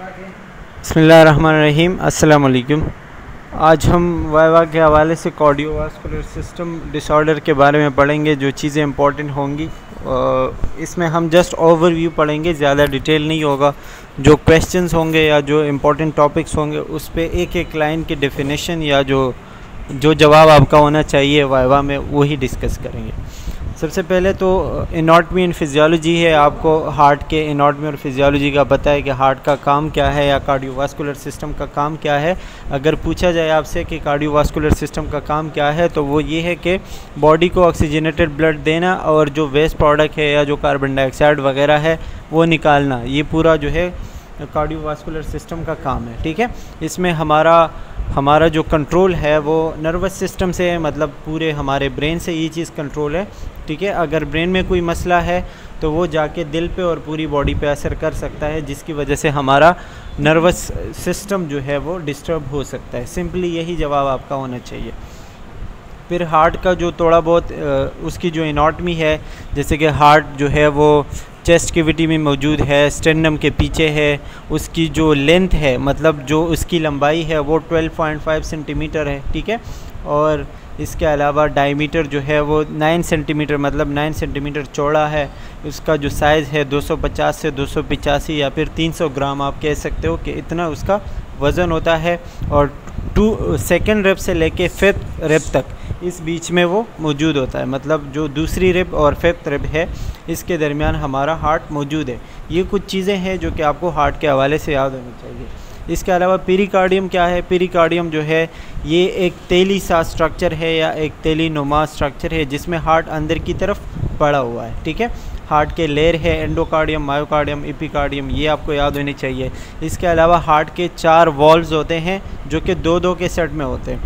بسم اللہ الرحمن الرحیم، السلام علیکم۔ آج ہم وائوا کے حوالے سے cardiovascular system disorder کے بارے میں پڑھیں گے، جو چیزیں امپورٹنٹ ہوں گی۔ اس میں ہم جسٹ اوور ویو پڑھیں گے، زیادہ ڈیٹیل نہیں ہوگا۔ جو کویشچنس ہوں گے یا جو امپورٹنٹ ٹاپکس ہوں گے، اس پہ ایک ایک لائن کی ڈیفینیشن یا جو جو جواب آپ کا ہونا چاہیے وائوا میں، وہی ڈسکس کریں گے۔ سب سے پہلے تو اناٹمی اینڈ فزیالوجی ہے۔ آپ کو ہارٹ کے اناٹمی اور فزیالوجی کا پتہ ہے کہ ہارٹ کا کام کیا ہے یا کارڈیو واسکولر سسٹم کا کام کیا ہے۔ اگر پوچھا جائے آپ سے کہ کارڈیو واسکولر سسٹم کا کام کیا ہے، تو وہ یہ ہے کہ باڈی کو آکسیجنیٹڈ بلڈ دینا اور جو ویسٹ پروڈکٹ ہے یا جو کاربن ڈائی آکسائڈ وغیرہ ہے، وہ نکالنا۔ یہ پورا جو ہے کارڈیو واسکولر سسٹم کا کام ہے، ٹھیک ہے؟ اس میں ہمارا ہمارا جو کنٹرول ہے وہ نروس سسٹم سے مطلب پورے ہمارے برین سے یہ چیز کنٹرول ہے، ٹھیک ہے؟ اگر برین میں کوئی مسئلہ ہے تو وہ جا کے دل پہ اور پوری باڈی پہ اثر کر سکتا ہے، جس کی وجہ سے ہمارا نروس سسٹم جو ہے وہ ڈسٹرب ہو سکتا ہے۔ سمپلی یہی جواب آپ کا ہونا چاہیے۔ پھر ہارٹ کا جو تھوڑا بہت اس کی جو اناٹمی ہے، جیسے کہ ہارٹ جو ہے وہ چیسٹ کیوٹی میں موجود ہے اسٹینڈم کے پیچھے ہے۔ اس کی جو لینتھ ہے مطلب جو اس کی لمبائی ہے، وہ twelve point five centimetre ہے، ٹھیک ہے؟ اور اس کے علاوہ ڈائی میٹر جو ہے، وہ نائن سینٹی میٹر مطلب نائن سینٹی میٹر چوڑا ہے۔ اس کا جو سائز ہے، دو سو پچاس سے دو سو پچاسی یا پھر تین سو گرام، آپ کہہ سکتے ہو کہ اتنا اس کا وزن ہوتا ہے۔ اور ٹو سیکنڈ ریپ سے لے کے ففتھ ریپ تک اس بیچ میں وہ موجود ہوتا ہے۔ مطلب جو دوسری ریپ اور ففتھ ریپ ہے، اس کے درمیان ہمارا ہارٹ موجود ہے۔ یہ کچھ چیزیں ہیں جو کہ آپ کو ہارٹ کے حوالے سے یاد ہونی چاہیے۔ اس کے علاوہ پیری کارڈیم کیا ہے؟ پیری کارڈیم جو ہے، یہ ایک تیلی سا سٹرکچر ہے یا ایک تیلی نما سٹرکچر ہے، جس میں ہارٹ اندر کی طرف پڑا ہوا ہے، ٹھیک ہے؟ ہارٹ کے لیر ہے اینڈو کارڈیم مایو یہ آپ کو یاد ہونی چاہیے۔ اس کے علاوہ ہارٹ کے چار والز ہوتے ہیں، جو کہ دو دو کے سیٹ میں ہوتے ہیں۔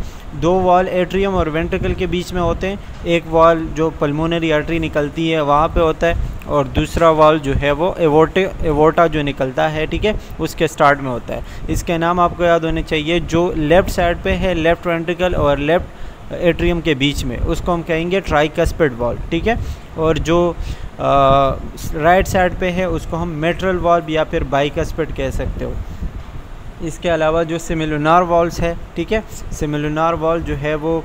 دو وال ایٹریم اور وینٹرکل کے بیچ میں ہوتے ہیں۔ ایک وال جو پلمونری آرٹری نکلتی ہے وہاں پہ ہوتا ہے اور دوسرا وال جو ہے وہ ایووٹے، ایووٹا جو نکلتا ہے، ٹھیک ہے، اس کے سٹارٹ میں ہوتا ہے۔ اس کے نام آپ کو یاد ہونے چاہیے، جو لیفٹ سائڈ پہ ہے، لیفٹ وینٹریکل اور لیفٹ ایٹریم کے بیچ میں۔ اس کو ہم کہیں گے ٹرائی کسپڈ وال، ٹھیک ہے۔ اور جو رائٹ سائڈ پہ ہے، اس کو ہم میٹرل وال یا پھر بائی کسپڈ کہہ سکتے ہو۔ اس کے علاوہ جو سیملونار والس ہے، ٹھیک ہے؟ سیملونار وال جو ہے وہ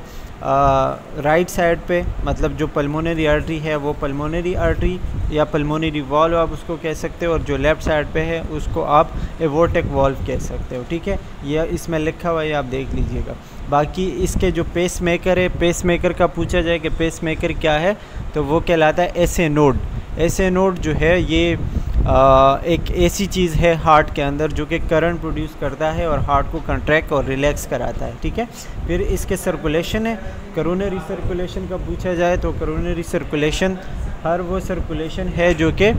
رائٹ سائڈ پہ مطلب جو پلمونری آرٹری ہے، وہ پلمونری آرٹری یا پلمونری وال آپ اس کو کہہ سکتے ہو اور جو لیفٹ سائڈ پہ ہے، اس کو آپ ایووٹک والو کہہ سکتے ہو، ٹھیک ہے؟ یہ اس میں لکھا ہوا ہے آپ دیکھ لیجیے گا۔ باقی اس کے جو پیس میکر ہے پیس میکر کا پوچھا جائے کہ پیس میکر کیا ہے، تو وہ کہلاتا ہے ایس اے نوڈ ایسے نوٹ نوڈ جو ہے، یہ ایک ایسی چیز ہے ہارٹ کے اندر جو کہ کرنٹ پروڈیوس کرتا ہے اور ہارٹ کو کنٹریکٹ اور ریلیکس کراتا ہے، ٹھیک ہے؟ پھر اس کے سرکولیشن ہے کرونری سرکولیشن کا پوچھا جائے تو کرونری سرکولیشن، ہر وہ سرکولیشن ہے جو کہ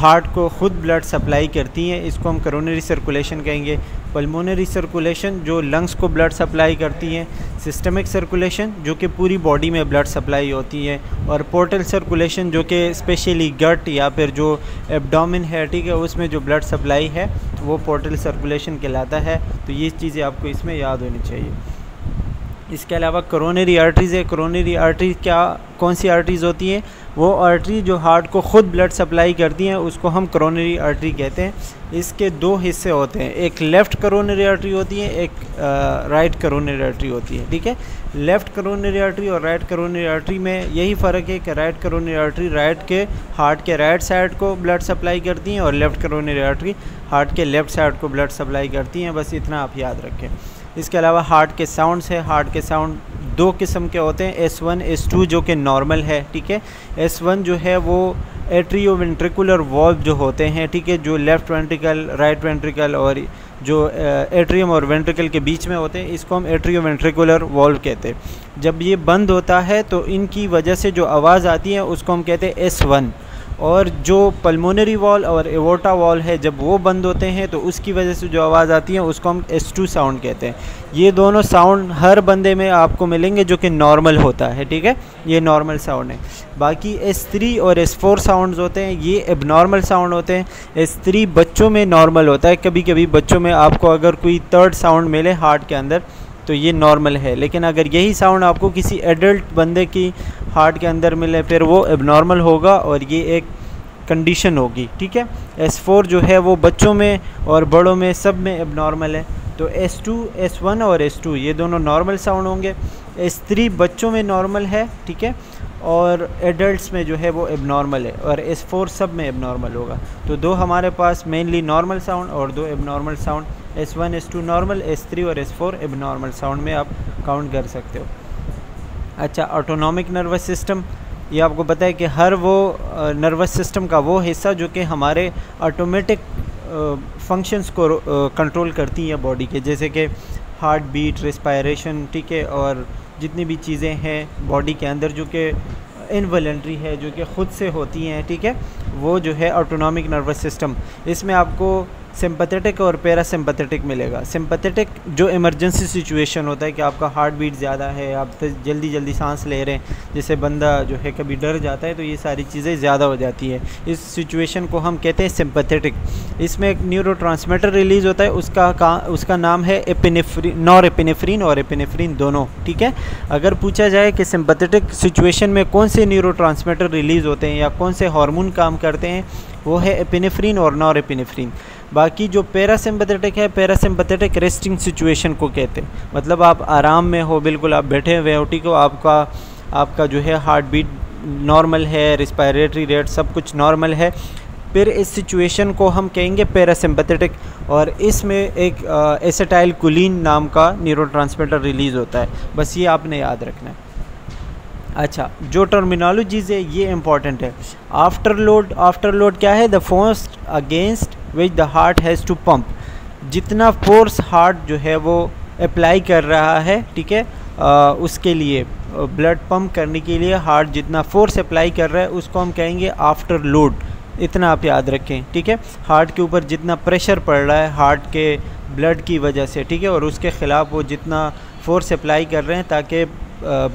ہارٹ کو خود بلڈ سپلائی کرتی ہیں، اس کو ہم کرونری سرکولیشن کہیں گے۔ پلمونری سرکولیشن جو لنگس کو بلڈ سپلائی کرتی ہیں، سسٹمک سرکولیشن جو کہ پوری باڈی میں بلڈ سپلائی ہوتی ہے اور پورٹل سرکولیشن جو کہ اسپیشلی گٹ یا پھر جو ایبڈومن ہے ٹھیک ہے، اس میں جو بلڈ سپلائی ہے، وہ پورٹل سرکولیشن کہلاتا ہے۔ تو یہ چیزیں آپ کو اس میں یاد ہونی چاہیے۔ اس کے علاوہ کرونری آرٹریز ہے کرونری آرٹریز کیا کون سی آرٹریز ہوتی ہیں؟ وہ آرٹری جو ہارٹ کو خود بلڈ سپلائی کرتی ہیں، اس کو ہم کرونری آرٹری کہتے ہیں۔ اس کے دو حصے ہوتے ہیں۔ ایک لیفٹ کرونری آرٹری ہوتی ہے، ایک رائٹ کرونری آرٹری ہوتی ہے۔ ٹھیک ہے؟ لیفٹ کرونری آرٹری اور رائٹ کرونری آرٹری میں یہی فرق ہے کہ رائٹ کرونری آرٹری رائٹ کے ہارٹ کے رائٹ سائڈ کو بلڈ سپلائی کرتی ہیں اور لیفٹ کرونری آرٹری ہارٹ کے لیفٹ سائڈ کو بلڈ سپلائی کرتی ہیں۔ بس اتنا آپ یاد رکھیں۔ اس کے علاوہ ہارٹ کے ساؤنڈس ہے ہارٹ کے ساؤنڈ دو قسم کے ہوتے ہیں. ایس ون ایس ٹو جو کہ نارمل ہے، ٹھیک ہے؟ ایس ون جو ہے وہ ایٹریو وینٹریکولر والو جو ہوتے ہیں، ٹھیک ہے؟ جو لیفٹ وینٹریکل رائٹ وینٹریکل اور جو ایٹریم اور وینٹریکل کے بیچ میں ہوتے ہیں، اس کو ہم ایٹریو وینٹریکولر والو کہتے ہیں۔ جب یہ بند ہوتا ہے تو ان کی وجہ سے جو آواز آتی ہے، اس کو ہم کہتے ہیں ایس ون اور جو پلمونری وال اور ایووٹا وال ہے، جب وہ بند ہوتے ہیں تو اس کی وجہ سے جو آواز آتی ہے، اس کو ہم ایس ٹو ساؤنڈ کہتے ہیں۔ یہ دونوں ساؤنڈ ہر بندے میں آپ کو ملیں گے جو کہ نارمل ہوتا ہے، ٹھیک ہے؟ یہ نارمل ساؤنڈ ہے۔ باقی ایس تھری اور ایس فور ساؤنڈز ہوتے ہیں، یہ اب نارمل ساؤنڈ ہوتے ہیں۔ ایس تھری بچوں میں نارمل ہوتا ہے۔ کبھی کبھی بچوں میں آپ کو اگر کوئی تھرڈ ساؤنڈ ملے ہارٹ کے اندر تو یہ نارمل ہے۔ لیکن اگر یہی ساؤنڈ آپ کو کسی ایڈلٹ بندے کی ہارٹ کے اندر ملے، پھر وہ اب نارمل ہوگا اور یہ ایک کنڈیشن ہوگی، ٹھیک ہے؟ ایس فور جو ہے وہ بچوں میں اور بڑوں میں سب میں اب نارمل ہے۔ تو ایس ٹو ایس ون اور ایس ٹو یہ دونوں نارمل ساؤنڈ ہوں گے۔ ایس تھری بچوں میں نارمل ہے، ٹھیک ہے؟ اور ایڈلٹس میں جو ہے وہ اب نارمل ہے اور ایس فور سب میں اب نارمل ہوگا۔ تو دو ہمارے پاس مینلی نارمل ساؤنڈ اور دو اب normal sound S one S two normal S three اور ایس فور اب نارمل ساؤنڈ میں آپ کاؤنٹ کر سکتے ہو. اچھا آٹونومک نروس سسٹم یہ آپ کو پتہ ہے کہ ہر وہ نروس سسٹم کا وہ حصہ جو کہ ہمارے آٹومیٹک فنکشنز کو کنٹرول کرتی ہیں باڈی کے. جیسے کہ ہارٹ بیٹ ریسپائریشن ٹھیک ہے، اور جتنی بھی چیزیں ہیں باڈی کے اندر جو کہ انولنٹری ہے، جو کہ خود سے ہوتی ہیں، ٹھیک ہے، وہ جو ہے آٹونامک نروس سسٹم اس میں آپ کو سمپتھیٹک اور پیرا سمپتھیٹک ملے گا۔ سمپتھیٹک جو ایمرجنسی سچویشن ہوتا ہے کہ آپ کا ہارٹ بیٹ زیادہ ہے، آپ جلدی جلدی سانس لے رہے ہیں جیسے بندہ جو ہے کبھی ڈر جاتا ہے تو یہ ساری چیزیں زیادہ ہو جاتی ہے اس سچویشن کو ہم کہتے ہیں سمپتھیٹک اس میں ایک نیورو ٹرانسمیٹر ریلیز ہوتا ہے، اس کا اس کا نام ہے اپینیفرین نور اپینیفرین اور اپینیفرین دونوں، ٹھیک ہے؟ اگر پوچھا جائے کہ سمپتھیٹک سچویشن میں کون سے نیورو ٹرانسمیٹر ریلیز ہوتے ہیں یا کون سے ہارمون کام کرتے ہیں، وہ ہے اپینیفرین اور نور اپینیفرین باقی جو پیراسمپتھیٹک ہے پیراسمپتھیٹک ریسٹنگ سچویشن کو کہتے ہیں۔ مطلب آپ آرام میں ہو، بالکل آپ بیٹھے ہوئے ہو ٹھیک ہو آپ کا آپ کا جو ہے ہارٹ بیٹ نارمل ہے رسپائریٹری ریٹ سب کچھ نارمل ہے۔ پھر اس سچویشن کو ہم کہیں گے پیراسمپتھیٹک اور اس میں ایک ایسیٹائل کولین نام کا نیورو ٹرانسمیٹر ریلیز ہوتا ہے۔ بس یہ آپ نے یاد رکھنا ہے۔ اچھا جو ٹرمینالوجیز ہے یہ امپورٹنٹ ہے آفٹر لوڈ آفٹر لوڈ کیا ہے؟ The فوسٹ against which the heart has to pump جتنا فورس ہارٹ جو ہے، وہ اپلائی کر رہا ہے، ٹھیک ہے؟ اس کے لیے بلڈ پمپ کرنے کے لیے ہارٹ جتنا فورس اپلائی کر رہا ہے، اس کو ہم کہیں گے آفٹر لوڈ اتنا آپ یاد رکھیں، ٹھیک ہے؟ ہارٹ کے اوپر جتنا پریشر پڑ رہا ہے ہارٹ کے بلڈ کی وجہ سے، ٹھیک ہے؟ اور اس کے خلاف وہ جتنا فورس اپلائی کر رہے ہیں، تاکہ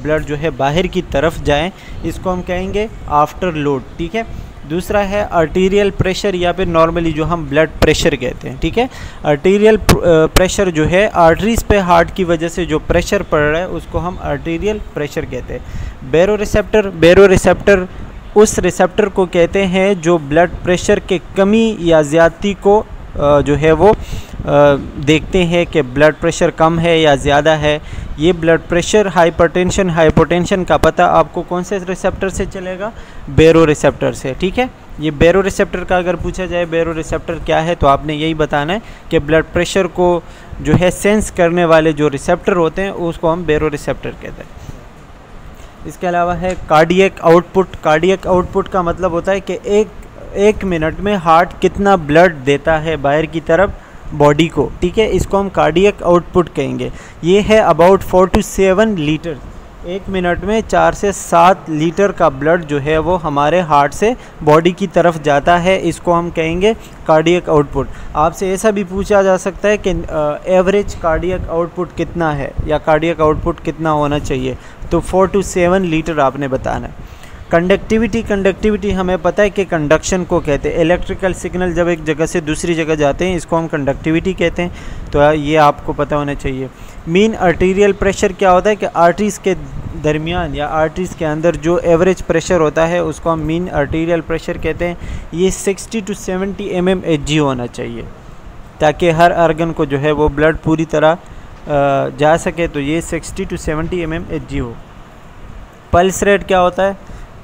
بلڈ جو ہے باہر کی طرف جائیں، اس کو ہم کہیں گے آفٹر لوڈ ٹھیک ہے؟ دوسرا ہے آرٹیریل پریشر یا پھر نارملی جو ہم بلڈ پریشر کہتے ہیں، ٹھیک ہے؟ آرٹیریل پریشر جو ہے آرٹریز پہ ہارٹ کی وجہ سے جو پریشر پڑ رہا ہے، اس کو ہم آرٹیریل پریشر کہتے ہیں۔ بیرو ریسیپٹر بیرو ریسیپٹر اس ریسیپٹر کو کہتے ہیں جو بلڈ پریشر کے کمی یا زیادتی کو جو ہے وہ دیکھتے ہیں کہ بلڈ پریشر کم ہے یا زیادہ ہے۔ یہ بلڈ پریشر ہائپرٹینشن ہائپوٹینشن کا پتہ آپ کو کون سے ریسیپٹر سے چلے گا؟ بیرو ریسیپٹر سے، ٹھیک ہے؟ یہ بیرو ریسیپٹر کا اگر پوچھا جائے بیرو ریسیپٹر کیا ہے، تو آپ نے یہی بتانا ہے کہ بلڈ پریشر کو جو ہے سینس کرنے والے جو ریسیپٹر ہوتے ہیں، اس کو ہم بیرو ریسیپٹر کہتے ہیں۔ اس کے علاوہ ہے cardiac output cardiac output کا مطلب ہوتا ہے کہ ایک ایک منٹ میں ہارٹ کتنا بلڈ دیتا ہے باہر کی طرف باڈی کو، ٹھیک ہے؟ اس کو ہم کارڈیک آؤٹ پٹ کہیں گے۔ یہ ہے about four to seven litre. ایک منٹ میں چار سے سات لیٹر کا بلڈ جو ہے وہ ہمارے ہارٹ سے باڈی کی طرف جاتا ہے۔ اس کو ہم کہیں گے کارڈیک آؤٹ پٹ۔ آپ سے ایسا بھی پوچھا جا سکتا ہے کہ ایوریج کارڈیک آؤٹ پٹ کتنا ہے یا کارڈیک آؤٹ پٹ کتنا ہونا چاہیے۔ تو فور ٹو سیون لیٹر آپ نے بتانا ہے۔ کنڈکٹیوٹی کنڈکٹیوٹی ہمیں پتہ ہے کہ کنڈکشن کو کہتے ہیں۔ الیکٹریکل سگنل جب ایک جگہ سے دوسری جگہ جاتے ہیں، اس کو ہم کنڈکٹیوٹی کہتے ہیں۔ تو یہ آپ کو پتہ ہونا چاہیے۔ مین آرٹیریل پریشر کیا ہوتا ہے کہ آرٹریز کے درمیان یا آرٹریز کے اندر جو ایوریج پریشر ہوتا ہے، اس کو ہم مین آرٹیریل پریشر کہتے ہیں۔ یہ sixty to seventy M M H G ہونا چاہیے۔ تاکہ ہر ارگن کو جو ہے وہ بلڈ پوری طرح جا سکے۔ تو یہ sixty to seventy M M H G who. Pulse rate کیا ہوتا ہے؟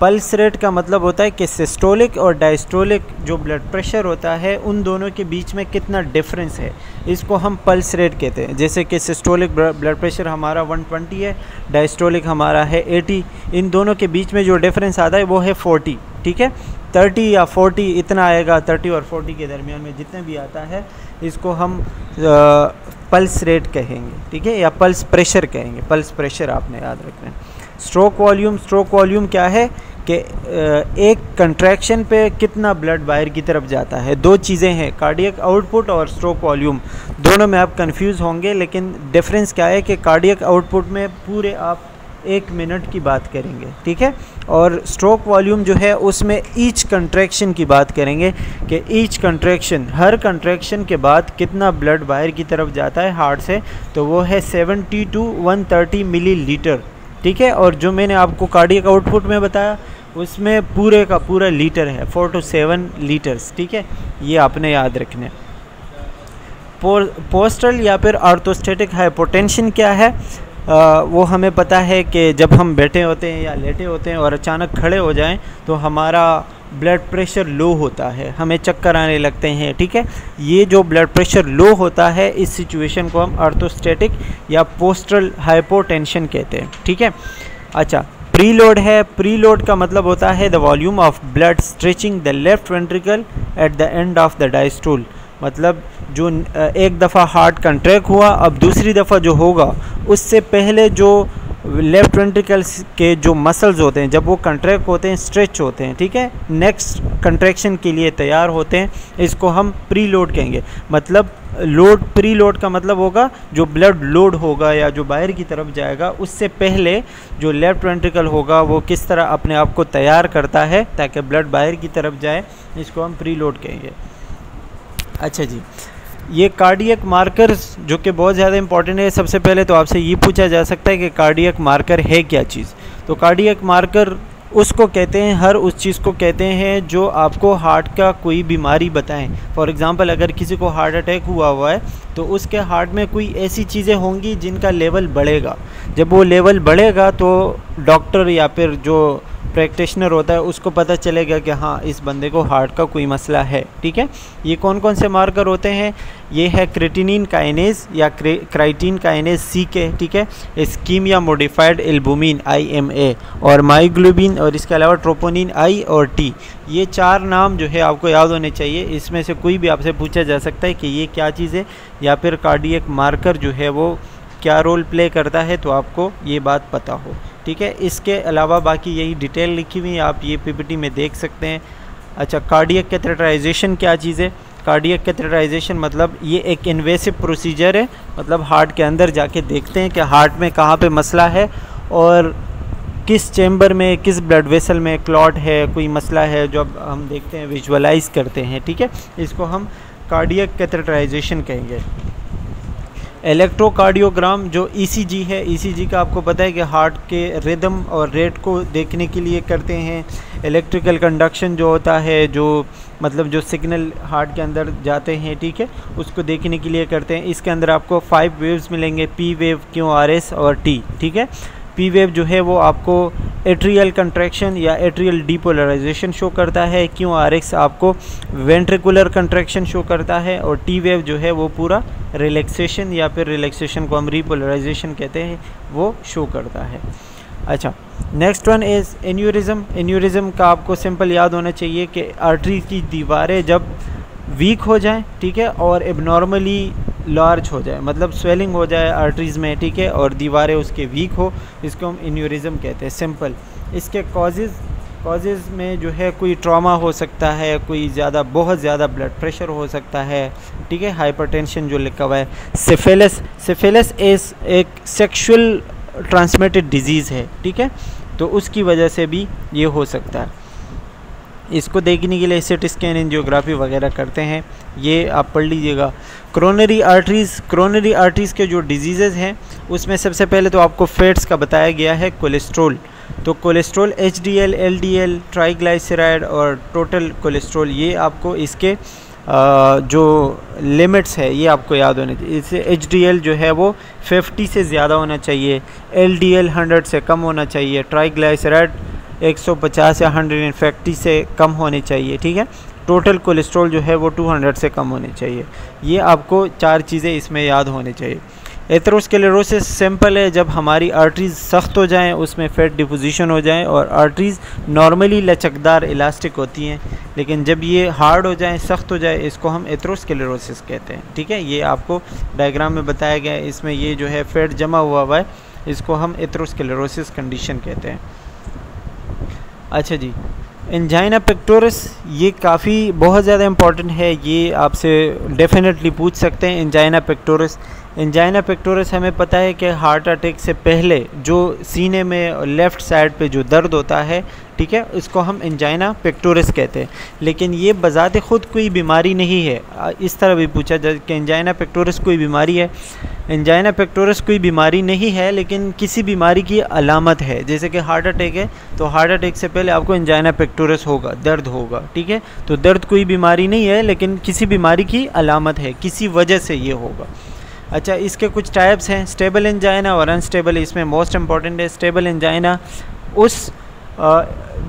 پلس ریٹ کا مطلب ہوتا ہے کہ سسٹولک اور ڈائسٹولک جو بلڈ پریشر ہوتا ہے، ان دونوں کے بیچ میں کتنا ڈفرینس ہے؟ اس کو ہم پلس ریٹ کہتے ہیں۔ جیسے کہ سسٹولک بلڈ پریشر ہمارا 120 ہے، ڈائسٹولک ہمارا ہے 80 ان دونوں کے بیچ میں جو ڈفرینس آتا ہے وہ ہے 40 ٹھیک ہے؟ 30 یا 40 اتنا آئے گا 30 اور 40 کے درمیان میں جتنے بھی آتا ہے، اس کو ہم پلس ریٹ کہیں گے، ٹھیک ہے؟ یا پلس پریشر کہیں گے۔ پلس پریشر آپ نے یاد رکھنا ہے۔ سٹروک والیوم سٹروک والیوم کیا ہے؟ کہ ایک کنٹریکشن پہ کتنا بلڈ باہر کی طرف جاتا ہے، دو چیزیں ہیں، کارڈیک آؤٹ پٹ اور سٹروک والیوم، دونوں میں آپ کنفیوز ہوں گے، لیکن ڈفرینس کیا ہے کہ کارڈیک آؤٹ پٹ میں پورے آپ ایک منٹ کی بات کریں گے، ٹھیک ہے؟ اور سٹروک والیوم جو ہے، اس میں ایچ کنٹریکشن کی بات کریں گے کہ ایچ کنٹریکشن ہر کنٹریکشن کے بعد کتنا بلڈ باہر کی طرف جاتا ہے ہارٹ سے، تو وہ ہے seventy to one thirty millilitre ٹھیک ہے، اور جو میں نے آپ کو کارڈیک آؤٹ پٹ میں بتایا، اس میں پورے کا پورا لیٹر ہے فور ٹو سیون لیٹرس ٹھیک ہے؟ یہ آپ نے یاد رکھنے پوسٹل یا پھر آرتھوسٹیٹک ہائپوٹینشن کیا ہے؟ وہ ہمیں پتہ ہے کہ جب ہم بیٹھے ہوتے ہیں یا لیٹے ہوتے ہیں اور اچانک کھڑے ہو جائیں، تو ہمارا بلڈ پریشر لو ہوتا ہے۔ ہمیں چکر آنے لگتے ہیں، ٹھیک ہے؟ یہ جو بلڈ پریشر لو ہوتا ہے، اس سچویشن کو ہم آرتھوسٹیٹک یا پوسٹرل ہائپو ٹینشن کہتے ہیں، ٹھیک ہے؟ اچھا پری لوڈ ہے۔ پری لوڈ کا مطلب ہوتا ہے the volume of blood stretching the left ventricle at the end of the diastole مطلب جو ایک دفعہ ہارٹ کنٹریک ہوا، اب دوسری دفعہ جو ہوگا، اس سے پہلے جو لیفٹ وینٹریکلس کے جو مسلز ہوتے ہیں، جب وہ کنٹریکٹ ہوتے ہیں اسٹریچ ہوتے ہیں، ٹھیک ہے؟ نیکسٹ کنٹریکشن کے لیے تیار ہوتے ہیں، اس کو ہم پری لوڈ کہیں گے۔ مطلب لوڈ، پری لوڈ کا مطلب ہوگا، جو بلڈ لوڈ ہوگا یا جو باہر کی طرف جائے گا، اس سے پہلے جو لیفٹ وینٹریکل ہوگا، وہ کس طرح اپنے آپ کو تیار کرتا ہے تاکہ بلڈ باہر کی طرف جائے، اس کو ہم پری لوڈ کہیں گے۔ اچھا جی۔ یہ کارڈیک مارکرز جو کہ بہت زیادہ امپورٹنٹ ہے، سب سے پہلے تو آپ سے یہ پوچھا جا سکتا ہے کہ کارڈیک مارکر ہے کیا چیز؟ تو کارڈیک مارکر اس کو کہتے ہیں، ہر اس چیز کو کہتے ہیں جو آپ کو ہارٹ کا کوئی بیماری بتائیں۔ فار ایگزامپل اگر کسی کو ہارٹ اٹیک ہوا ہوا ہے، تو اس کے ہارٹ میں کوئی ایسی چیزیں ہوں گی جن کا لیول بڑھے گا۔ جب وہ لیول بڑھے گا تو ڈاکٹر یا پھر جو پریکٹیشنر ہوتا ہے، اس کو پتہ چلے گا کہ ہاں اس بندے کو ہارٹ کا کوئی مسئلہ ہے، ٹھیک ہے؟ یہ کون کون سے مارکر ہوتے ہیں؟ یہ ہے کریٹینین کائنیز یا کرائٹین کائنیز سی کے، ٹھیک ہے؟ اسکیم یا موڈیفائڈ البومین آئی ایم اے، اور مائی گلوبین اور اس کے علاوہ ٹروپونین، آئی اور ٹی۔ یہ چار نام جو ہے آپ کو یاد ہونے چاہیے۔ اس میں سے کوئی بھی آپ سے پوچھا جا سکتا ہے کہ یہ کیا چیز ہے، یا پھر کارڈیک مارکر جو ہے وہ کیا رول پلے کرتا ہے، تو آپ کو یہ بات پتہ ہو۔ ٹھیک ہے، اس کے علاوہ باقی یہی ڈیٹیل لکھی ہوئی آپ یہ پی پی ٹی میں دیکھ سکتے ہیں۔ اچھا کارڈیک کیتھریٹرائزیشن کیا چیز ہے؟ کارڈیک کیتھریٹرائزیشن مطلب یہ ایک انویسو پروسیجر ہے مطلب ہارٹ کے اندر جا کے دیکھتے ہیں کہ ہارٹ میں کہاں پہ مسئلہ ہے اور کس چیمبر میں، کس بلڈ ویسل میں کلاٹ ہے، کوئی مسئلہ ہے جو اب ہم دیکھتے ہیں ویژولائز کرتے ہیں۔ ٹھیک ہے، اس کو ہم کارڈیک کیتھریٹرائزیشن کہیں گے۔ الیکٹرو کارڈیوگرام جو ای سی جی ہے ای سی جی کا آپ کو پتہ ہے کہ ہارٹ کے ریدم اور ریٹ کو دیکھنے کے لیے کرتے ہیں. الیکٹریکل کنڈکشن جو ہوتا ہے، جو مطلب جو سگنل ہارٹ کے اندر جاتے ہیں، ٹھیک ہے؟ اس کو دیکھنے کے لیے کرتے ہیں. اس کے اندر آپ کو فائیو ویوز ملیں گے. P wave Q R S اور ٹی ٹھیک ہے؟ پی ویو جو ہے وہ آپ کو ایٹریل کنٹریکشن یا ایٹریل ڈیپولرائزیشن شو کرتا ہے۔ کیوں آر ایکس آپ کو وینٹریکولر کنٹریکشن شو کرتا ہے اور ٹی ویو جو ہے وہ پورا ریلیکسیشن یا پھر ریلیکسیشن کو ہم ریپولرائزیشن کہتے ہیں، وہ شو کرتا ہے۔ اچھا نیکسٹ ون از انیورزم انیورزم کا آپ کو سمپل یاد ہونا چاہیے کہ آرٹری کی دیواریں جب ویک ہو جائیں، ٹھیک ہے، اور اب نارملی لارج ہو جائے مطلب سویلنگ ہو جائے آرٹریز میں، ٹھیک ہے، اور دیواریں اس کے ویک ہو اس کو ہم انیورزم کہتے ہیں سمپل اس کے کازز کازز میں جو ہے کوئی ٹراما ہو سکتا ہے، کوئی زیادہ، بہت زیادہ بلڈ پریشر ہو سکتا ہے، ٹھیک ہے ہائپر ٹینشن جو لکھا ہوا ہے۔ سفیلس سفیلس ایز ایک سیکشول ٹرانسمیٹڈ ڈیزیز ہے، ٹھیک ہے۔ تو اس کی وجہ سے بھی یہ ہو سکتا ہے۔ اس کو دیکھنے کے لیے سیٹ اسکین انجیوگرافی وغیرہ کرتے ہیں۔ یہ آپ پڑھ لیجیے گا۔ کرونری آرٹریز کرونری آرٹریز کے جو ڈیزیزز ہیں، اس میں سب سے پہلے تو آپ کو فیٹس کا بتایا گیا ہے کولیسٹرول تو cholesterol H D L L D L triglyceride اور ٹوٹل کولیسٹرول یہ آپ کو اس کے جو لمٹس ہے، یہ آپ کو یاد ہونے چاہیے۔ اس سے ایچ ڈی ایل جو ہے وہ ففٹی سے زیادہ ہونا چاہیے۔ ایل ڈی ایل ہنڈریڈ سے کم ہونا چاہیے۔ ٹرائی گلائسرائڈ ایک سو پچاس یا ہنڈریڈ اینڈ سے کم ہونے چاہیے، ٹھیک ہے؟ ٹوٹل کولیسٹرول جو ہے وہ ٹو ہنڈریڈ سے کم ہونے چاہیے۔ یہ آپ کو چار چیزیں اس میں یاد ہونے چاہیے۔ ایتھروسکلیروسس سمپل ہے، جب ہماری آرٹریز سخت ہو جائیں، اس میں فیٹ ڈیپوزیشن ہو جائیں اور آرٹریز نارملی لچکدار الاسٹک ہوتی ہیں، لیکن جب یہ ہارڈ ہو جائیں، سخت ہو جائے اس کو ہم ایتھروسکلیروسس کہتے ہیں، ٹھیک ہے؟ یہ آپ کو ڈائیگرام میں بتایا گیا ہے، اس میں یہ جو ہے فیٹ جمع ہوا ہوا ہے، اس کو ہم ایتھروسکلیروسس کنڈیشن کہتے ہیں۔ اچھا جی۔ انجائنا پیکٹورس یہ کافی بہت زیادہ امپورٹنٹ ہے، یہ آپ سے ڈیفینیٹلی پوچھ سکتے ہیں انجائنا پیکٹورس انجائنا پیکٹورس ہمیں پتہ ہے کہ ہارٹ اٹیک سے پہلے جو سینے میں لیفٹ سائڈ پہ جو درد ہوتا ہے، ٹھیک ہے، اس کو ہم انجائنا پیکٹورس کہتے ہیں۔ لیکن یہ بذات خود کوئی بیماری نہیں ہے۔ اس طرح بھی پوچھا جائے کہ انجائنا پیکٹورس کوئی بیماری ہے۔ انجائنا پیکٹورس کوئی بیماری نہیں ہے، لیکن کسی بیماری کی علامت ہے۔ جیسے کہ ہارٹ اٹیک ہے، تو ہارٹ اٹیک سے پہلے آپ کو انجائنا پیکٹورس ہوگا، درد ہوگا، ٹھیک ہے؟ تو درد کوئی بیماری نہیں ہے، لیکن کسی بیماری کی علامت ہے، کسی وجہ سے یہ ہوگا۔ اچھا اس کے کچھ ٹائپس ہیں اسٹیبل انجائنا اور انسٹیبل اس میں موسٹ امپورٹنٹ ہے اسٹیبل انجائنا اس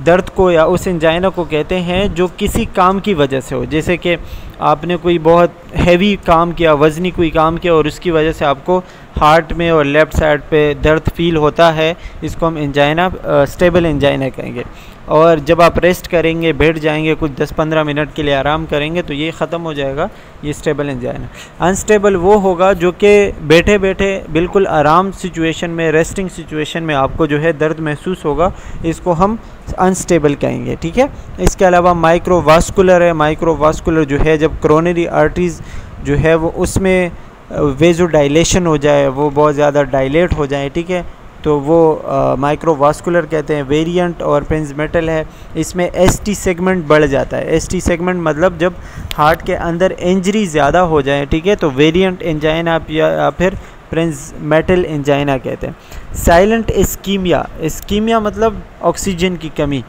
درد کو یا اس انجائنا کو کہتے ہیں جو کسی کام کی وجہ سے ہو۔ جیسے کہ آپ نے کوئی بہت ہیوی کام کیا، وزنی کوئی کام کیا اور اس کی وجہ سے آپ کو ہارٹ میں اور لیفٹ سائڈ پہ درد فیل ہوتا ہے، اس کو ہم انجائنا اسٹیبل انجائنا کہیں گے۔ اور جب آپ ریسٹ کریں گے، بیٹھ جائیں گے، کچھ دس پندرہ منٹ کے لیے آرام کریں گے، تو یہ ختم ہو جائے گا، یہ اسٹیبل انجائنا انسٹیبل وہ ہوگا جو کہ بیٹھے بیٹھے بالکل آرام سچویشن میں ریسٹنگ سچویشن میں آپ کو جو ہے درد محسوس ہوگا، اس کو ہم انسٹیبل کہیں گے، ٹھیک ہے؟ اس کے علاوہ مائکرو واسکولر ہے مائکرو واسکولر جو ہے، جب کرونری آرٹریز جو ہے، وہ اس میں uh, ویزو ڈائلیشن ہو جائے، وہ بہت زیادہ ڈائلیٹ ہو جائیں، ٹھیک ہے؟ تو وہ مائکرو واسکولر کہتے ہیں ویریئنٹ اور پرنز میٹل ہے۔ اس میں ایس ٹی سیگمنٹ بڑھ جاتا ہے۔ ایس ٹی سیگمنٹ مطلب جب ہارٹ کے اندر انجری زیادہ ہو جائیں ٹھیک ہے، تو ویریئنٹ انجائنا یا پھر پرنز میٹل انجائنا کہتے ہیں۔ سائلنٹ اسکیمیا اسکیمیا مطلب آکسیجن کی کمی۔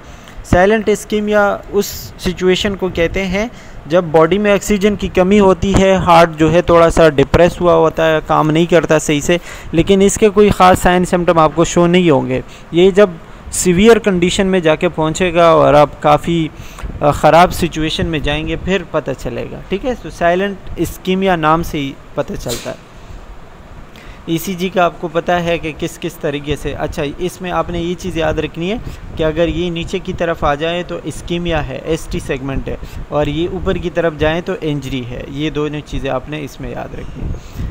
سائلنٹ اسکیمیا اس سچویشن کو کہتے ہیں جب باڈی میں آکسیجن کی کمی ہوتی ہے، ہارٹ جو ہے تھوڑا سا ڈپریس ہوا ہوتا ہے، کام نہیں کرتا صحیح سے، لیکن اس کے کوئی خاص سائن سمٹم آپ کو شو نہیں ہوں گے۔ یہ جب سیویئر کنڈیشن میں جا کے پہنچے گا اور آپ کافی خراب سچویشن میں جائیں گے، پھر پتہ چلے گا۔ ٹھیک ہے؟ تو سائلنٹ اسکیمیا نام سے ہی پتہ چلتا ہے۔ ای سی جی کا آپ کو پتہ ہے کہ کس کس طریقے سے۔ اچھا اس میں آپ نے یہ چیز یاد رکھنی ہے کہ اگر یہ نیچے کی طرف آ جائے تو اسکیمیا ہے، ایس ٹی سیگمنٹ ہے، اور یہ اوپر کی طرف جائیں تو انجری ہے۔ یہ دونوں چیزیں آپ نے اس میں یاد رکھنی ہے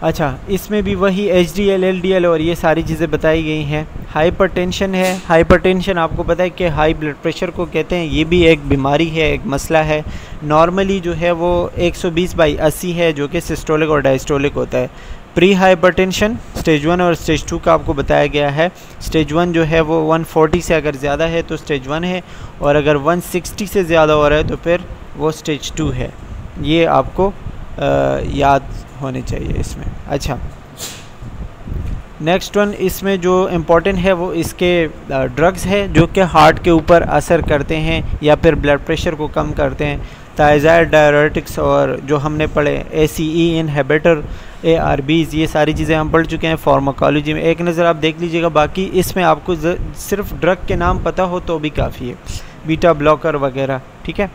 اچھا اس میں بھی وہی H D L L D L اور یہ ساری چیزیں بتائی گئی ہیں۔ ہائپر ٹینشن ہے۔ ہائپر ٹینشن آپ کو پتہ ہے کہ ہائی بلڈ پریشر کو کہتے ہیں، یہ بھی ایک بیماری ہے، ایک مسئلہ ہے۔ نارملی جو ہے وہ ایک سو بیس بائی اسی ہے، جو کہ سسٹولک اور ڈائسٹولک ہوتا ہے۔ Pre hypertension stage one اور اسٹیج ٹو کا آپ کو بتایا گیا ہے۔ اسٹیج ون جو ہے وہ ون فورٹی سے اگر زیادہ ہے تو اسٹیج ون ہے اور اگر ون سکسٹی سے زیادہ ہو رہا ہے تو پھر وہ اسٹیج ٹو ہے۔ یہ آپ کو یاد ہونے چاہیے اس میں۔ اچھا۔ نیکسٹ ون اس میں جو امپورٹنٹ ہے وہ اس کے ڈرگز ہے جو کہ ہارٹ کے اوپر اثر کرتے ہیں یا پھر بلڈ پریشر کو کم کرتے ہیں۔ تائزائر ڈائریٹکس اور جو ہم نے پڑھے اے سی ای انہیبیٹر اے آر بیز، یہ ساری چیزیں ہم پڑھ چکے ہیں فارماکالوجی میں۔ ایک نظر آپ دیکھ لیجیے گا، باقی اس میں آپ کو صرف ڈرگ کے نام پتہ ہو تو بھی کافی ہے۔ بیٹا بلاکر وغیرہ، ٹھیک ہے؟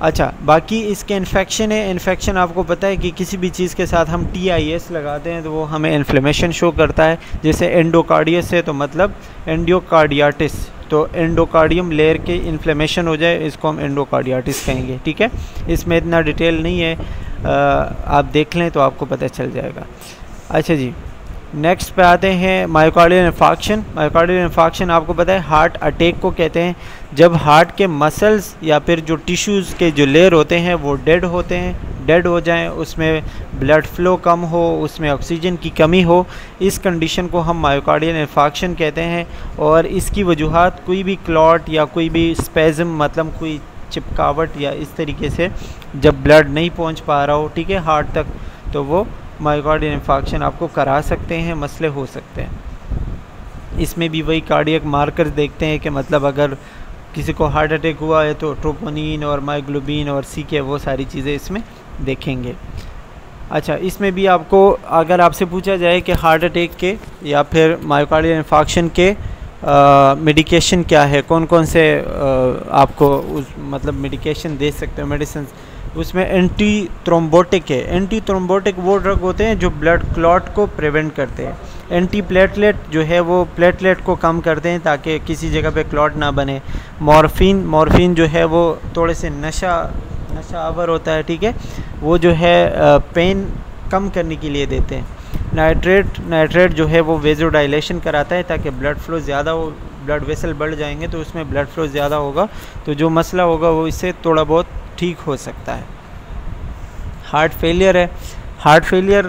اچھا باقی اس کے انفیکشن ہے انفیکشن آپ کو پتہ ہے کہ کسی بھی چیز کے ساتھ ہم ٹی آئی ایس لگاتے ہیں تو وہ ہمیں انفلیمیشن شو کرتا ہے۔ جیسے اینڈوکارڈیس ہے تو مطلب اینڈیوکارڈیاٹس تو اینڈوکارڈیم لیئر کے انفلیمیشن ہو جائے، اس کو ہم اینڈوکارڈیاٹس کہیں گے، ٹھیک ہے؟ اس میں اتنا ڈیٹیل نہیں ہے۔ آپ دیکھ لیں تو آپ کو پتہ چل جائے گا۔ اچھا جی نیکسٹ پہ آتے ہیں مائیوکارڈیل انفاکشن مائیوکارڈیل انفاکشن آپ کو پتہ ہے ہارٹ اٹیک کو کہتے ہیں۔ جب ہارٹ کے مسلز یا پھر جو ٹیشوز کے جو لیئر ہوتے ہیں، وہ ڈیڈ ہوتے ہیں ڈیڈ ہو جائیں، اس میں بلڈ فلو کم ہو، اس میں آکسیجن کی کمی ہو، اس کنڈیشن کو ہم مایوکارڈین انفاکشن کہتے ہیں۔ اور اس کی وجوہات کوئی بھی کلاٹ یا کوئی بھی اسپیزم مطلب کوئی چپکاوٹ یا اس طریقے سے جب بلڈ نہیں پہنچ پا رہا ہو، ٹھیک ہے ہارٹ تک، تو وہ مایوکارڈین انفاکشن آپ کو کرا سکتے ہیں، مسئلے ہو سکتے ہیں۔ اس میں بھی وہی کارڈیک مارکر دیکھتے ہیں کہ مطلب اگر کسی کو ہارٹ اٹیک ہوا ہے تو ٹروپونین اور مائیگلوبین اور سی کے وہ ساری چیزیں اس میں دیکھیں گے۔ اچھا اس میں بھی آپ کو اگر آپ سے پوچھا جائے کہ ہارٹ اٹیک کے یا پھر مایوکارڈیل انفاکشن کے میڈیکیشن کیا ہے؟ کون کون سے آپ کو اس مطلب میڈیکیشن دے سکتے ہیں میڈیسنس اس میں اینٹی تھرومبوٹک ہے۔ اینٹی تھرومبوٹک وہ ڈرگ ہوتے ہیں جو بلڈ کلاٹ کو پریونٹ کرتے ہیں۔ اینٹی پلیٹلیٹ جو ہے وہ پلیٹلیٹ کو کم کرتے ہیں تاکہ کسی جگہ پہ کلاٹ نہ بنے۔ مورفین مورفین جو ہے وہ تھوڑے سے نشہ نشہ آور ہوتا ہے، ٹھیک ہے؟ وہ جو ہے پین کم کرنے کے لیے دیتے ہیں۔ نائٹریٹ نائٹریٹ جو ہے وہ ویزو ڈائلیشن کراتا ہے تاکہ بلڈ فلو زیادہ ہو، بلڈ ویسل بڑھ جائیں گے تو اس میں بلڈ فلو زیادہ ہوگا۔ تو جو مسئلہ ہوگا وہ اس سے تھوڑا بہت ٹھیک ہو سکتا ہے۔ ہارٹ فیلئر ہے۔ ہارٹ فیلئر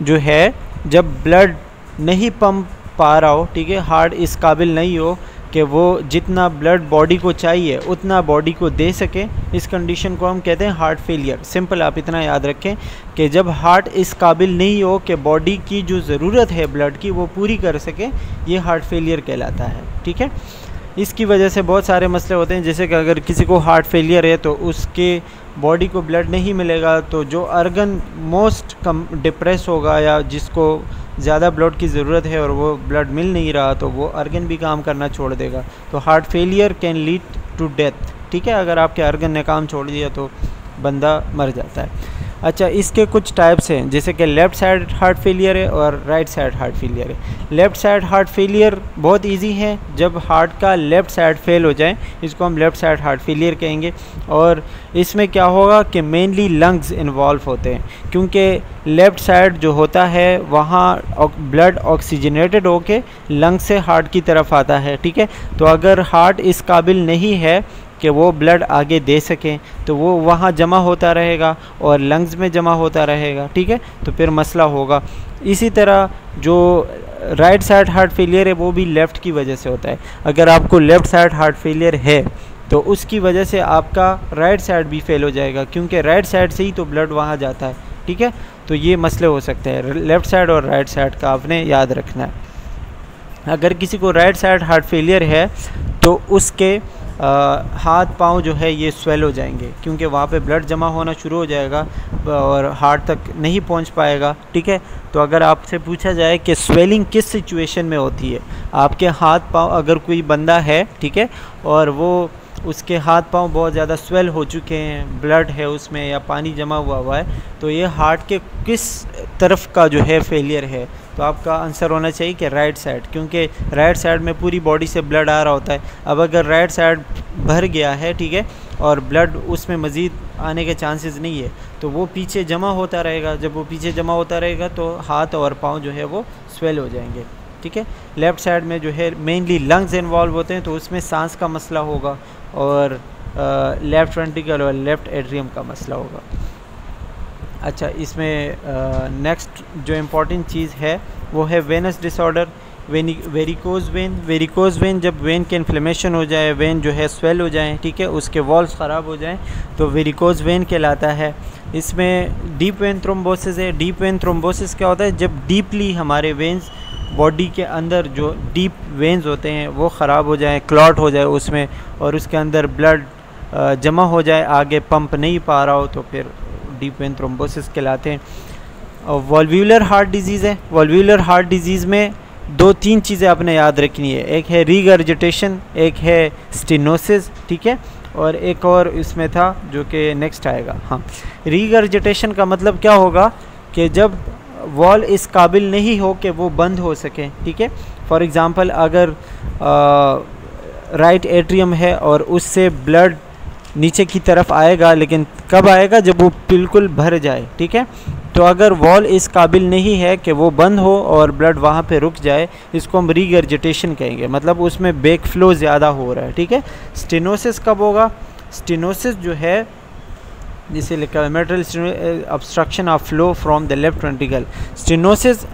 جو ہے، جب بلڈ نہیں پمپ پا رہا ہو، ٹھیک ہے، ہارٹ اس قابل نہیں ہو کہ وہ جتنا بلڈ باڈی کو چاہیے، اتنا باڈی کو دے سکے۔ اس کنڈیشن کو ہم کہتے ہیں ہارٹ فیلئر سمپل آپ اتنا یاد رکھیں کہ جب ہارٹ اس قابل نہیں ہو کہ باڈی کی جو ضرورت ہے بلڈ کی، وہ پوری کر سکے، یہ ہارٹ فیلئر کہلاتا ہے۔ ٹھیک ہے؟ اس کی وجہ سے بہت سارے مسئلے ہوتے ہیں، جیسے کہ اگر کسی کو ہارٹ فیلئر ہے تو اس کے باڈی کو بلڈ نہیں ملے گا، تو جو ارگن موسٹ کم ڈپریس ہوگا یا جس کو زیادہ بلڈ کی ضرورت ہے اور وہ بلڈ مل نہیں رہا تو وہ ارگن بھی کام کرنا چھوڑ دے گا۔ تو heart failure can lead to death ٹھیک ہے، اگر آپ کے ارگن نے کام چھوڑ دیا تو بندہ مر جاتا ہے۔ اچھا اس کے کچھ ٹائپس ہیں، جیسے کہ لیفٹ سائڈ ہارٹ فیلئر ہے اور رائٹ سائڈ ہارٹ فیلئر ہے۔ لیفٹ سائڈ ہارٹ فیلئر بہت ایزی ہے جب ہارٹ کا لیفٹ سائڈ فیل ہو جائے، اس کو ہم لیفٹ سائڈ ہارٹ فیلئر کہیں گے۔ اور اس میں کیا ہوگا کہ مینلی لنگز انوالو ہوتے ہیں، کیونکہ لیفٹ سائڈ جو ہوتا ہے، وہاں بلڈ آکسیجنیٹڈ ہو کے لنگ سے ہارٹ کی طرف آتا ہے، ٹھیک ہے؟ تو اگر ہارٹ اس قابل نہیں ہے کہ وہ بلڈ آگے دے سکیں، تو وہ وہاں جمع ہوتا رہے گا اور لنگز میں جمع ہوتا رہے گا، ٹھیک ہے؟ تو پھر مسئلہ ہوگا۔ اسی طرح جو رائٹ سائڈ ہارٹ فیلئر ہے، وہ بھی لیفٹ کی وجہ سے ہوتا ہے۔ اگر آپ کو لیفٹ سائڈ ہارٹ فیلئر ہے، تو اس کی وجہ سے آپ کا رائٹ سائڈ بھی فیل ہو جائے گا، کیونکہ رائٹ سائڈ سے ہی تو بلڈ وہاں جاتا ہے، ٹھیک ہے؟ تو یہ مسئلے ہو سکتے ہیں۔ لیفٹ سائڈ اور رائٹ سائڈ کا آپ نے یاد رکھنا ہے۔ اگر کسی کو رائٹ سائڈ ہارٹ فیلئر ہے، تو اس کے ہاتھ پاؤں جو ہے یہ سویل ہو جائیں گے، کیونکہ وہاں پہ بلڈ جمع ہونا شروع ہو جائے گا اور ہارٹ تک نہیں پہنچ پائے گا، ٹھیک ہے؟ تو اگر آپ سے پوچھا جائے کہ سویلنگ کس سچویشن میں ہوتی ہے، آپ کے ہاتھ پاؤں اگر کوئی بندہ ہے، ٹھیک ہے؟ اور وہ اس کے ہاتھ پاؤں بہت زیادہ سویل ہو چکے ہیں، بلڈ ہے اس میں یا پانی جمع ہوا ہوا ہے، تو یہ ہارٹ کے کس طرف کا جو ہے فیلئر ہے؟ تو آپ کا آنسر ہونا چاہیے کہ رائٹ سائڈ کیونکہ رائٹ سائڈ میں پوری باڈی سے بلڈ آ رہا ہوتا ہے۔ اب اگر رائٹ سائڈ بھر گیا ہے، ٹھیک ہے، اور بلڈ اس میں مزید آنے کے چانسز نہیں ہے، تو وہ پیچھے جمع ہوتا رہے گا۔ جب وہ پیچھے جمع ہوتا رہے گا تو ہاتھ اور پاؤں جو ہے وہ سویل ہو جائیں گے، ٹھیک ہے۔ لیفٹ سائڈ میں جو ہے مینلی لنگز انوالو ہوتے ہیں، تو اس میں سانس کا مسئلہ ہوگا اور لیفٹ وینٹیکل اور لیفٹ ایڈریم کا مسئلہ ہوگا۔ اچھا اس میں نیکسٹ جو امپورٹنٹ چیز ہے، وہ ہے venous disorder varicose vein varicose vein جب وین کے انفلیمیشن ہو جائے وین جو ہے سویل ہو جائیں ٹھیک ہے، اس کے والس خراب ہو جائیں، تو ویریکوز وین کہلاتا ہے۔ اس میں ڈیپ وین تھرومبوسس ہے۔ ڈیپ وین تھرومبوسس کیا ہوتا ہے؟ جب ڈیپلی ہمارے وینز باڈی کے اندر جو ڈیپ وینز ہوتے ہیں، وہ خراب ہو جائیں کلاٹ ہو جائے اس میں، اور اس کے اندر بلڈ جمع ہو جائے، آگے پمپ نہیں پا رہا ہو، تو پھر ڈیپ وین تھرومبوسس کہلاتے ہیں والویولر ہارٹ ڈیزیز ہے والویولر ہارٹ ڈیزیز میں دو تین چیزیں آپ نے یاد رکھنی ہے ایک ہے ریگرجیٹیشن ایک ہے سٹینوسز ٹھیک ہے اور ایک اور اس میں تھا جو کہ نیکسٹ آئے گا ہاں ریگرجیٹیشن کا مطلب کیا ہوگا کہ جب وال اس قابل نہیں ہو کہ وہ بند ہو سکے ٹھیک ہے فار ایگزامپل اگر رائٹ ایٹریم ہے اور اس سے بلڈ نیچے کی طرف آئے گا، لیکن کب آئے گا؟ جب وہ بالکل بھر جائے، ٹھیک ہے؟ تو اگر وال اس قابل نہیں ہے کہ وہ بند ہو اور بلڈ وہاں پہ رک جائے، اس کو ہم ریگرجیٹیشن کہیں گے مطلب اس میں بیک فلو زیادہ ہو رہا ہے، ٹھیک ہے؟ سٹینوسس کب ہوگا؟ سٹینوسس جو ہے، جسے لکھا ہے mitral obstruction of flow from the left ventricle stenosis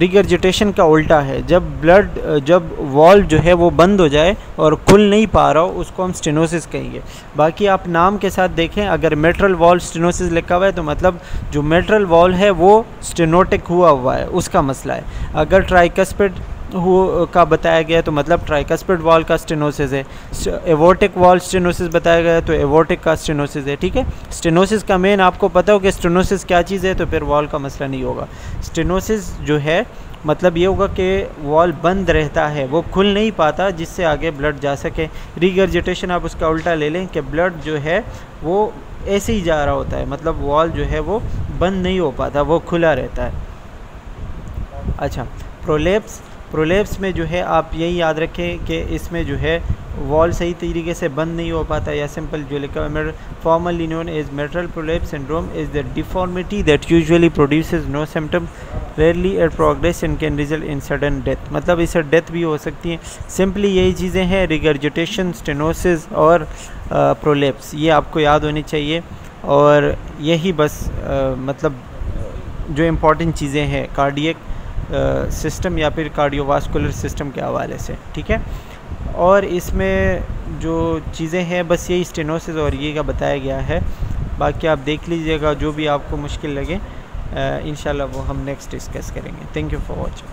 regurgitation کا الٹا ہے۔ جب بلڈ جب وال جو ہے وہ بند ہو جائے اور کھل نہیں پا رہا ہو، اس کو ہم سٹینوسس کہیں گے۔ باقی آپ نام کے ساتھ دیکھیں، اگر میٹرل وال سٹینوسس لکھا ہوا ہے تو مطلب جو میٹرل وال ہے وہ سٹینوٹک ہوا ہوا ہے، اس کا مسئلہ ہے۔ اگر ٹرائیکسپڈ ہو، کا بتایا گیا تو مطلب ٹرائیکسپڈ وال کا سٹینوسس ہے۔ ایوورٹک وال سٹینوسس بتایا گیا تو ایوورٹک کا سٹینوسس ہے، ٹھیک ہے؟ سٹینوسس کا مین آپ کو پتہ ہو کہ سٹینوسس کیا چیز ہے، تو پھر وال کا مسئلہ نہیں ہوگا۔ سٹینوسس جو ہے مطلب یہ ہوگا کہ وال بند رہتا ہے، وہ کھل نہیں پاتا، جس سے آگے بلڈ جا سکے۔ ریگرجیٹیشن آپ اس کا الٹا لے لیں کہ بلڈ جو ہے، وہ ایسے ہی جا رہا ہوتا ہے۔ مطلب وال جو ہے، وہ بند نہیں ہو پاتا، وہ کھلا رہتا ہے۔ اچھا پرولیپس پرولیپس میں جو ہے آپ یہی یاد رکھیں کہ اس میں جو ہے وال صحیح طریقے سے بند نہیں ہو پاتا یا سمپل جو لکھا ہے formally known as mitral prolapse syndrome is the deformity that usually produces no symptom rarely it progress and can result in sudden death مطلب اس سے ڈیتھ بھی ہو سکتی ہیں. سمپلی یہی چیزیں ہیں ریگرجیٹیشن سٹینوسز اور پرولیپس یہ آپ کو یاد ہونی چاہیے اور یہی بس مطلب جو امپورٹنٹ چیزیں ہیں کارڈیک سسٹم یا پھر کارڈیو واسکولر سسٹم کے حوالے سے، ٹھیک ہے؟ اور اس میں جو چیزیں ہیں، بس یہی اسٹینوسز اور یہ کا بتایا گیا ہے۔ باقی آپ دیکھ لیجیے گا جو بھی آپ کو مشکل لگے۔ انشاءاللہ وہ ہم نیکسٹ ڈسکس کریں گے۔ Thank you for watching